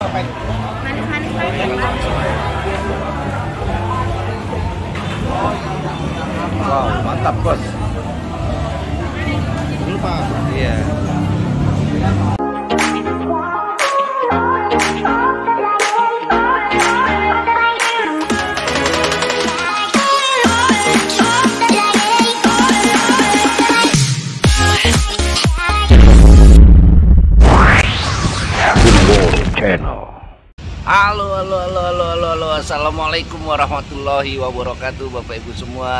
Manis-manis. Wow, mantap bos. Lupa. Iya. Halo, halo, halo, halo, halo, halo. Assalamualaikum warahmatullahi wabarakatuh Bapak Ibu semua.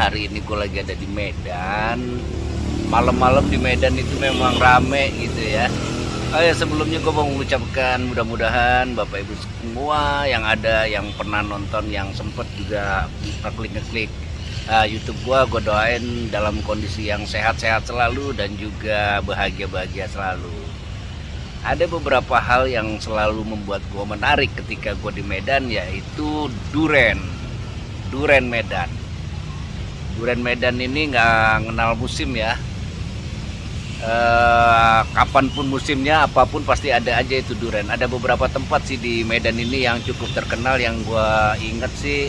Hari ini gue lagi ada di Medan. Malam-malam di Medan itu memang rame gitu ya. Oh ya sebelumnya gue mau mengucapkan mudah-mudahan Bapak Ibu semua yang ada Yang pernah nonton, yang sempet juga klik-klik uh, YouTube gue Gue doain dalam kondisi yang sehat-sehat selalu Dan juga bahagia-bahagia selalu ada beberapa hal yang selalu membuat gue menarik ketika gue di Medan yaitu duren duren Medan. Duren Medan ini nggak kenal musim ya. E, kapan pun musimnya apa pun pasti ada aja itu duren ada beberapa tempat sih di Medan ini yang cukup terkenal yang gue inget sih.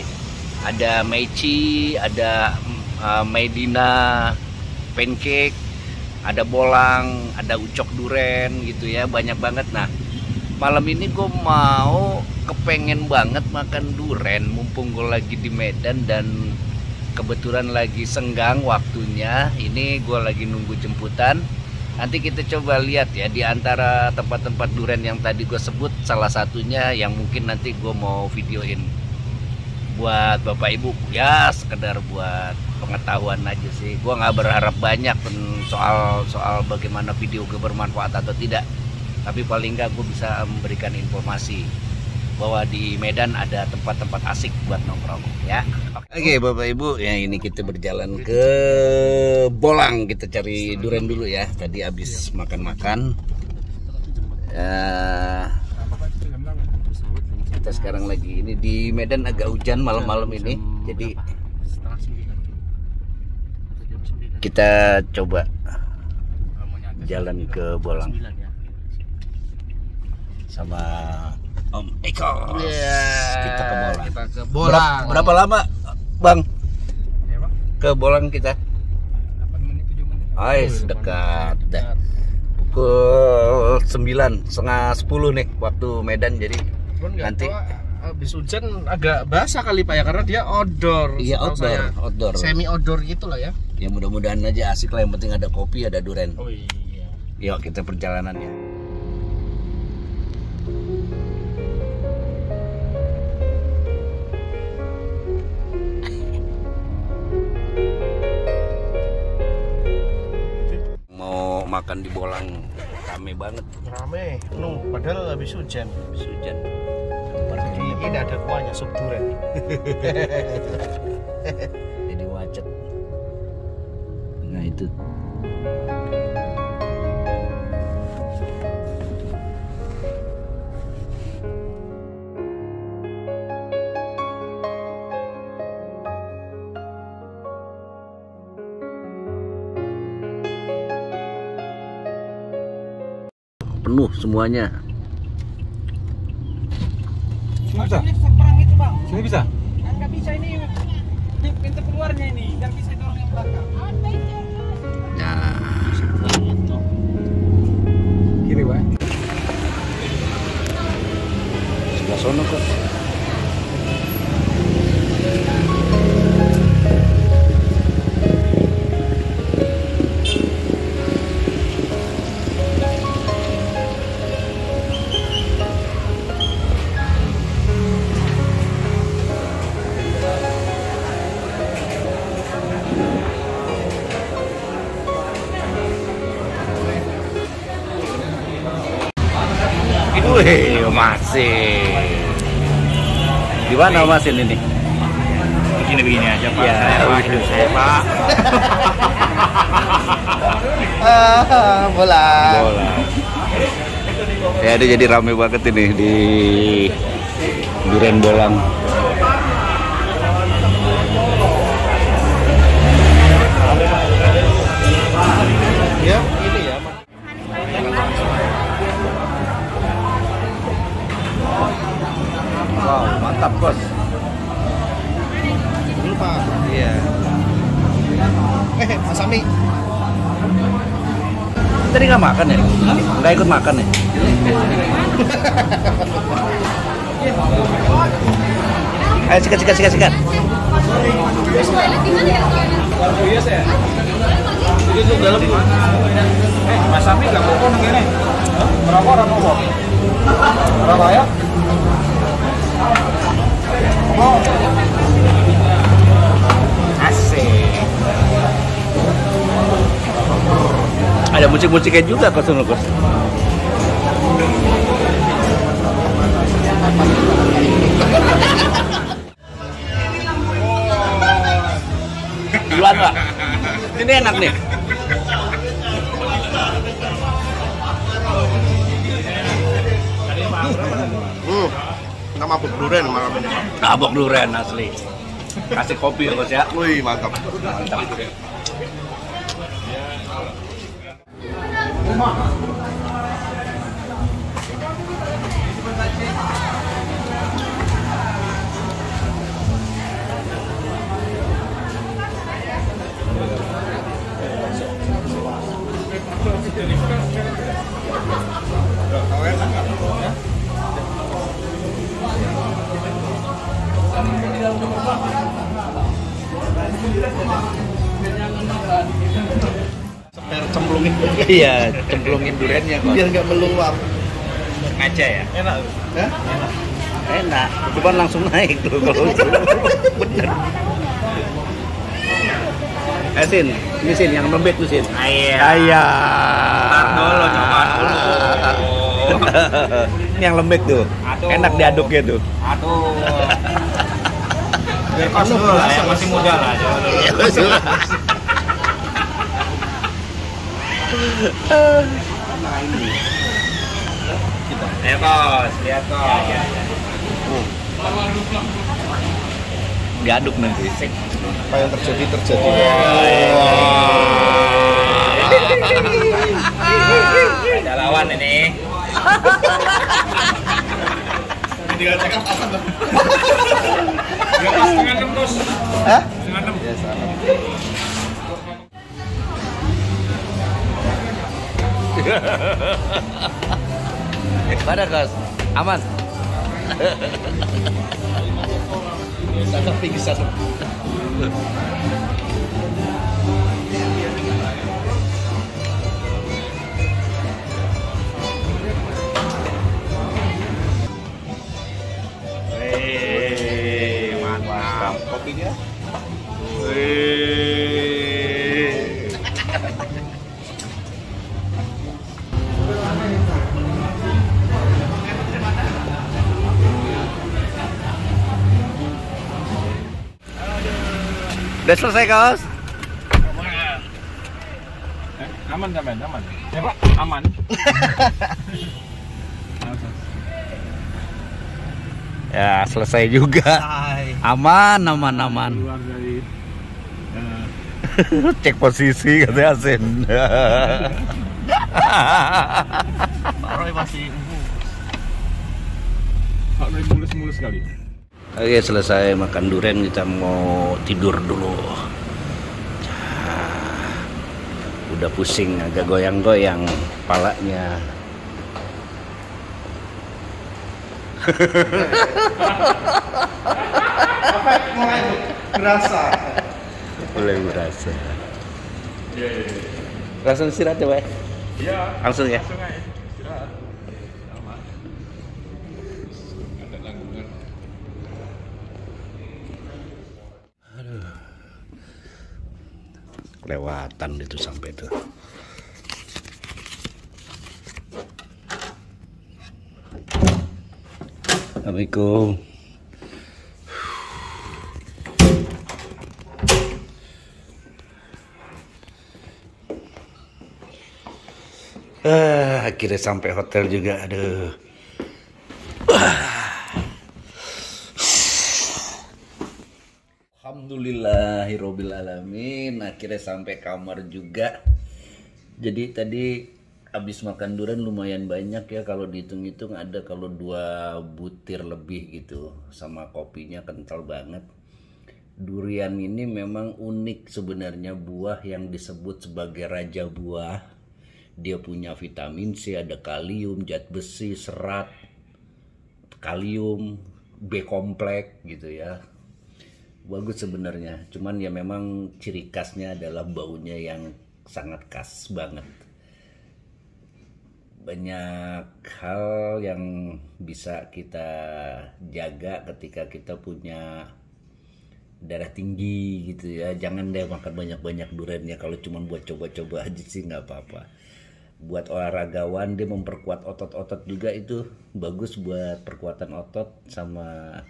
Ada Meici ada uh, Medina pancake ada bolang, ada ucok duren gitu ya, banyak banget. Nah, malam ini gue mau kepengen banget makan duren, mumpung gue lagi di Medan dan kebetulan lagi senggang waktunya. Ini gue lagi nunggu jemputan. Nanti kita coba lihat ya di antara tempat-tempat duren yang tadi gue sebut, salah satunya yang mungkin nanti gue mau videoin buat bapak ibu. Ya sekedar buat pengetahuan aja sih. Gue nggak berharap banyak soal soal bagaimana video gue bermanfaat atau tidak. Tapi paling nggak gue bisa memberikan informasi bahwa di Medan ada tempat-tempat asik buat nongkrong ya. Oke okay, bapak ibu ya ini kita berjalan ke Bolang. Kita cari duren dulu ya. Tadi habis makan-makan. Ya kita sekarang lagi ini di Medan agak hujan malam-malam ini. Jadi kita coba jalan ke Bolang. sama Om Eko. Kita ke Bolang. Kita ke Berapa, Bolang. berapa lama Bang? Ke Bolang kita? 8 menit 7 menit. Ais dekat dah. pukul 9 setengah 10 nih waktu Medan jadi Cuman nggak Nanti. tahu, habis hujan agak basah kali Pak ya karena dia outdoor. iya outdoor saya. outdoor Semi outdoor gitu lah ya. ya mudah-mudahan aja asik lah yang penting ada kopi ada duren Oh iya. yuk kita perjalanannya mau makan di Bolang rame banget Rame, penuh. Padahal habis hujan. habis hujan Jadi ini ada kuahnya sup durian. jadi macet nah itu penuh semuanya Bisa. Seberang itu bang. Sini bisa. Nggak bisa ini. Ini pintu keluarnya ini. Yang bisa dorong yang belakang. Masih. Di mana masin ini? Begini-begini aja pak. Ya, saya pak. Hidup saya pak. bola. Bola. Ya, dia jadi rame banget ini di Duren Bolang. Mantap bos lupa iya eh Mas Ami tadi nggak makan ya nggak ikut makan ya ayo sikat sikat sikat sikat Itu dalam. Eh, Mas Ami enggak mau nang kene. Berapa orang mau? Berapa ya? Asik. ada musik-musiknya juga kos kos? Duluan pak. Ini enak nih kita mabuk durian malam. Ini Nabok durian asli. Kasih kopi ya kos ya. Wih mantap. Mantap. Seper Iya cemplungin duriannya kos biar nggak meluap Ngaca ya Enak. Hah? Enak Cuman langsung naik tuh kalau Bener Eh Sin, ini Sin yang lembek tuh Sin Iya. Ayah dulu, coba dulu. Ini yang lembek tuh Aduh. Enak diaduknya tuh Aduh. Biar pas dulu lah, yang masih muda lah. coba dulu. Ayo kos, lihat kos. Diaduk nanti apa yang terjadi terjadi Ada lawan ini. Tinggal cakap apa tuh? Ya pas setengah enam terus. Hah? Setengah enam. ya sama Mana kos? Aman? sana pingsan Wih, Udah selesai? Eh, Aman, aman, aman. Ya Pak, aman. Ya selesai juga. Aman, aman, aman eh, Cek posisi katanya Sin Pak Roy masih Pak Roy mulus-mulus sekali. Oke selesai makan durian kita mau tidur dulu Nah, Udah pusing agak goyang-goyang palanya mulai berasa Boleh berasa Langsung istirahat ya Pak Iya. Langsung ya Langsung aja. Istirahat. Sama. Ada langgungan. Kelewatan itu sampai itu Assalamualaikum Ah, akhirnya sampai hotel juga. Aduh. Akhirnya sampai kamar juga. Jadi tadi habis makan durian lumayan banyak ya kalau dihitung-hitung ada kalau dua butir lebih gitu sama kopinya kental banget. Durian ini memang unik sebenarnya buah yang disebut sebagai raja buah. Dia punya vitamin C ada kalium zat besi serat kalium B kompleks gitu ya bagus sebenarnya. Cuman ya memang ciri khasnya adalah baunya yang sangat khas banget. Banyak hal yang bisa kita jaga ketika kita punya darah tinggi gitu ya. Jangan deh makan banyak-banyak durian ya. Kalau cuma buat coba-coba aja sih nggak apa-apa. Buat olahragawan dia memperkuat otot-otot juga itu bagus buat perkuatan otot sama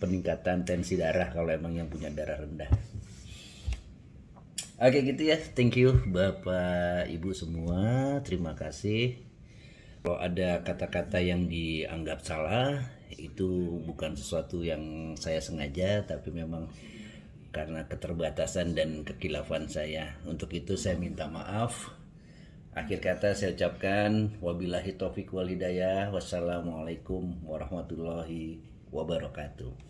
peningkatan tensi darah kalau emang yang punya darah rendah oke gitu ya thank you bapak ibu semua terima kasih kalau ada kata-kata yang dianggap salah itu bukan sesuatu yang saya sengaja tapi memang karena keterbatasan dan kekilafan saya. Untuk itu saya minta maaf. Akhir kata saya ucapkan wabillahi taufik wal hidayah. Wassalamualaikum warahmatullahi wabarakatuh.